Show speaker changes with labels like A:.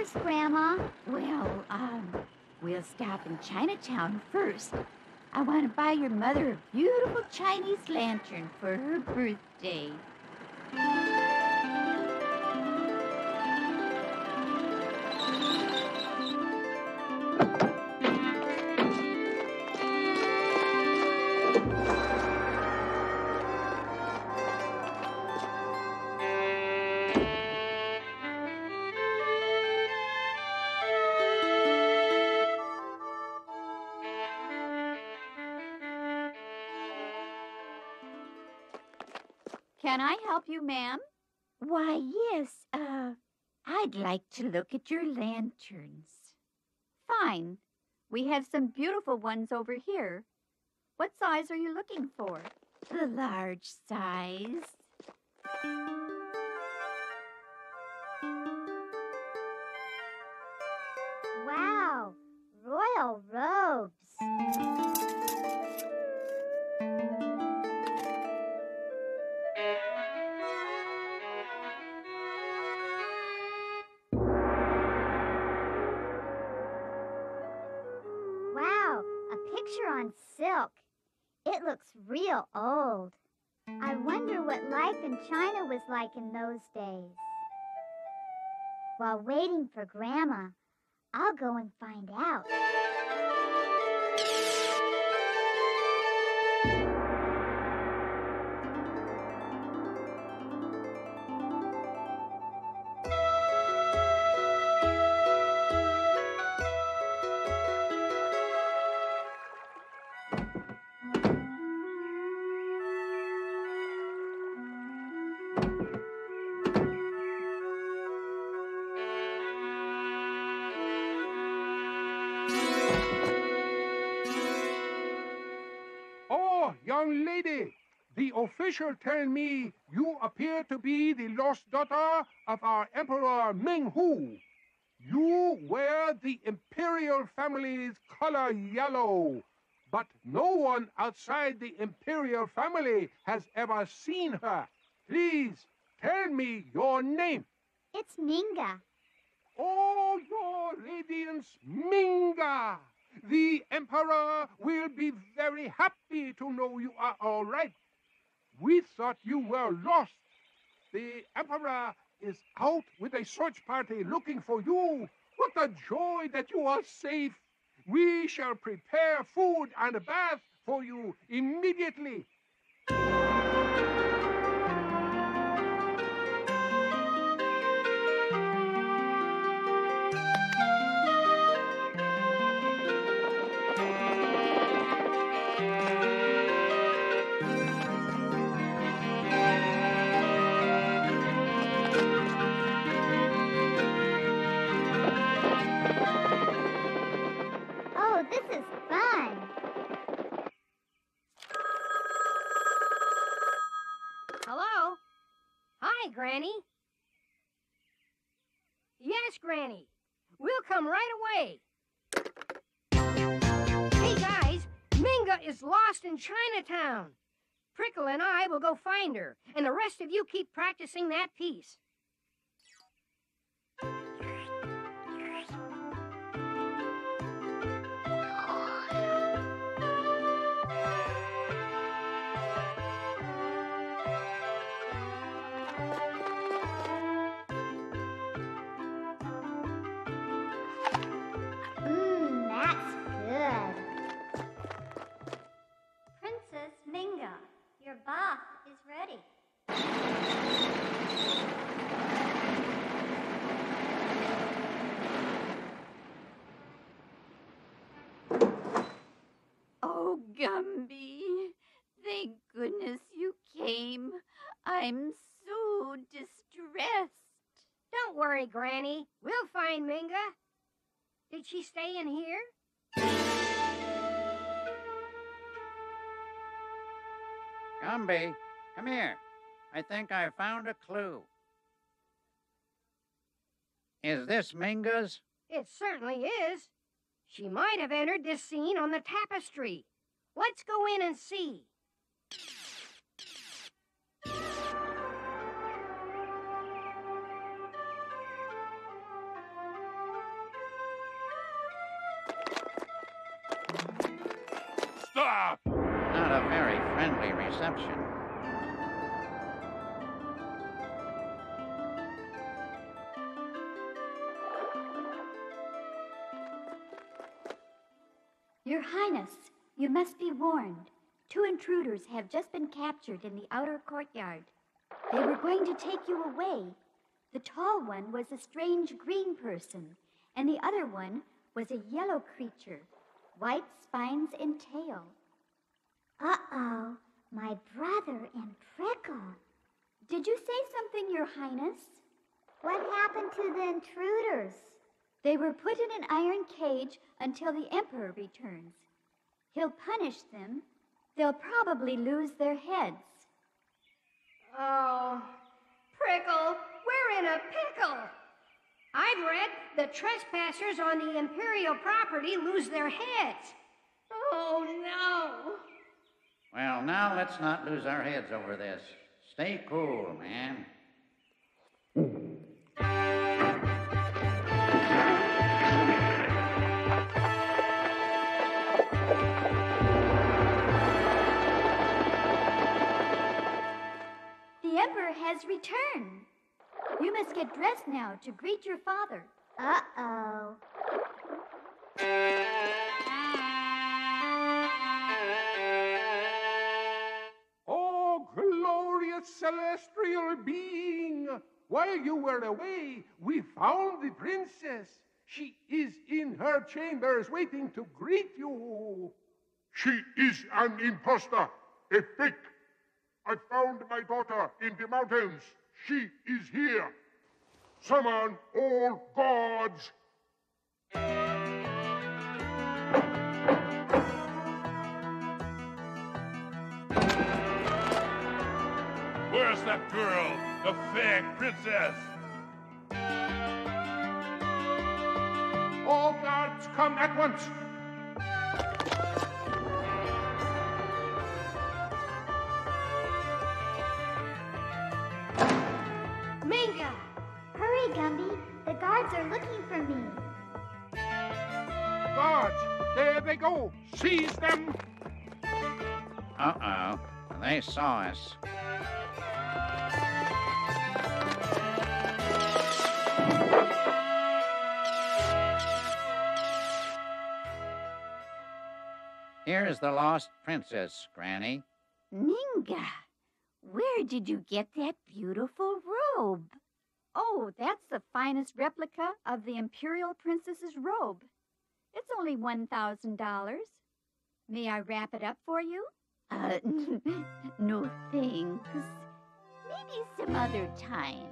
A: first, Grandma? Well, um, we'll stop in Chinatown first. I want to buy your mother a beautiful Chinese lantern for her birthday. Can I help you, ma'am? Why, yes, uh, I'd like to look at your lanterns. Fine. We have some beautiful ones over here. What size are you looking for? The large size.
B: On silk. It looks real old. I wonder what life in China was like in those days. While waiting for Grandma, I'll go and find out.
C: Young lady, the official tell me you appear to be the lost daughter of our Emperor Ming Hu. You wear the imperial family's color yellow, but no one outside the imperial family has ever seen her. Please tell me your name.
B: It's Minga.
C: Oh, your radiance, Minga! The Emperor will be very happy to know you are all right. We thought you were lost. The Emperor is out with a search party looking for you. What a joy that you are safe. We shall prepare food and a bath for you immediately.
D: Granny. Yes, Granny. We'll come right away. Hey, guys, Minga is lost in Chinatown. Prickle and I will go find her, and the rest of you keep practicing that piece.
A: Gumby. Thank goodness you came. I'm so distressed.
D: Don't worry, Granny. We'll find Minga. Did she stay in here?
E: Gumby, come here. I think I found a clue. Is this Minga's?
D: It certainly is. She might have entered this scene on the tapestry. Let's go in and see. Stop!
E: Not a very friendly reception.
A: Your Highness, you must be warned. Two intruders have just been captured in the outer courtyard. They were going to take you away. The tall one was a strange green person, and the other one was a yellow creature, white spines and tail.
B: Uh-oh, my brother and Prickle.
A: Did you say something, Your Highness?
B: What happened to the intruders?
A: They were put in an iron cage until the Emperor returns. He'll punish them. They'll probably lose their heads.
D: Oh, Prickle, we're in a pickle. I've read that trespassers on the Imperial property lose their heads. Oh, no.
E: Well, now let's not lose our heads over this. Stay cool, man.
A: Emperor has returned. You must get dressed now to greet your father.
B: Uh-oh.
C: Oh, glorious celestial being! While you were away, we found the princess. She is in her chambers waiting to greet you.
F: She is an impostor, a fake. I found my daughter in the mountains. She is here. Summon all gods.
G: Where's that girl? The fair princess?
C: All guards come at once.
B: Hurry, Gumby. The guards are looking for me.
C: Guards, there they go. Seize them.
E: Uh oh. They saw us. Here's the lost princess, Granny.
A: Minga, where did you get that beautiful robe? Oh, that's the finest replica of the Imperial Princess's robe. It's only $1,000. May I wrap it up for you? Uh, no thanks. Maybe some other time.